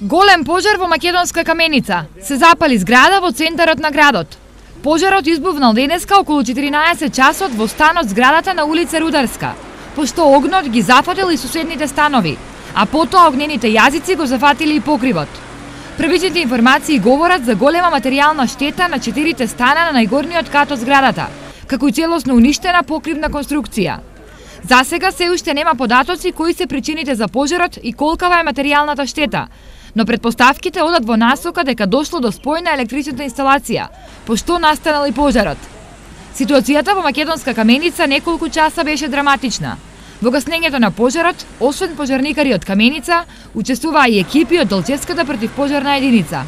Голем пожар во Македонска каменица. Се запали зграда во центарот на градот. Пожарот избувнал денеска околу 14 часот во станот зградата на улица Рударска, пошто огнот ги зафатил и соседните станови, а потоа огнените јазици го зафатили и покривот. Првичните информации говорат за голема материјална штета на четирите стана на најгорниот кат од зградата, како и целосно уништена покривна конструкција. За сега се уште нема податоци кои се причините за пожарот и колкава е материјалната штета, но предпоставките одат во насока дека дошло до спој на електричната инсталација, пошто настанал и пожарот. Ситуацијата во Македонска каменица неколку часа беше драматична. Во гаснењето на пожарот, освен пожарникари од Каменица, учествуваа и екипи од Долчевската противпожарна единица.